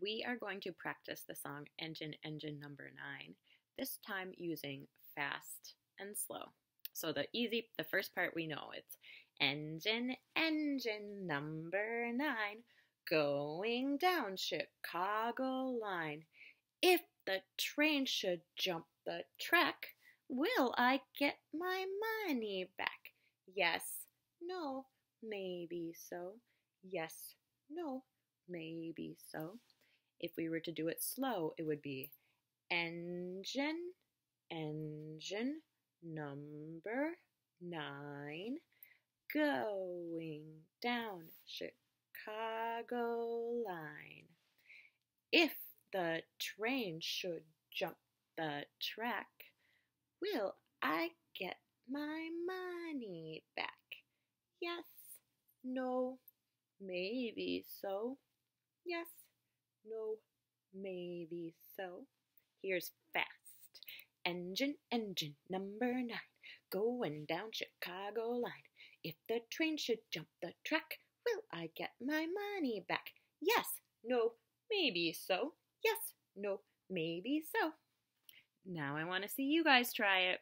we are going to practice the song Engine, Engine Number Nine, this time using fast and slow. So the easy, the first part we know it's engine, engine number nine, going down Chicago line. If the train should jump the track, will I get my money back? Yes, no, maybe so. Yes, no, maybe so. If we were to do it slow, it would be engine, engine, number nine, going down Chicago line. If the train should jump the track, will I get my money back? Yes, no, maybe so. Yes, no, maybe so. Here's fast. Engine, engine, number nine, going down Chicago line. If the train should jump the track, will I get my money back? Yes, no, maybe so. Yes, no, maybe so. Now I want to see you guys try it.